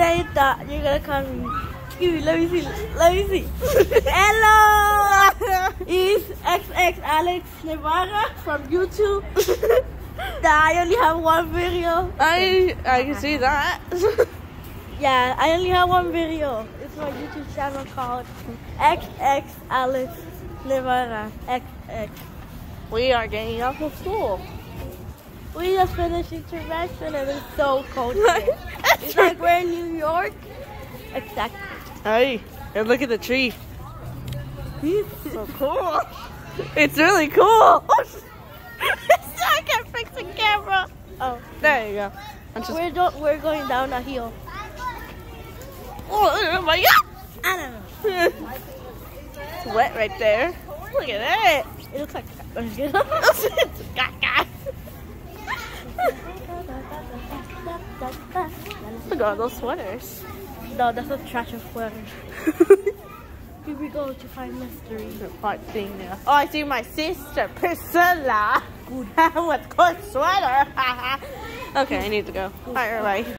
say that you're gonna come. Excuse me, let me see. Let me see. Hello! It's XX Alex Navarra from YouTube. that I only have one video. I I can see that. Yeah, I only have one video. It's my YouTube channel called XX Alex Navarra. XX. we are getting off of school. We just finished intervention and it's so cold. It's like we're in New York. Exactly. Hey, and look at the tree. so cool. It's really cool. I can't fix the camera. Oh, There you go. I'm just. we're do- we're going down a hill. Oh, oh my god! I don't know. It's wet right there. Look at that. It looks like. It's caca. Look at all those sweaters. no, that's a trash of sweaters. Here we go to find mystery. Part thing now. Oh, I see my sister Priscilla. Good with good sweater. okay, I need to go. Alright, bye.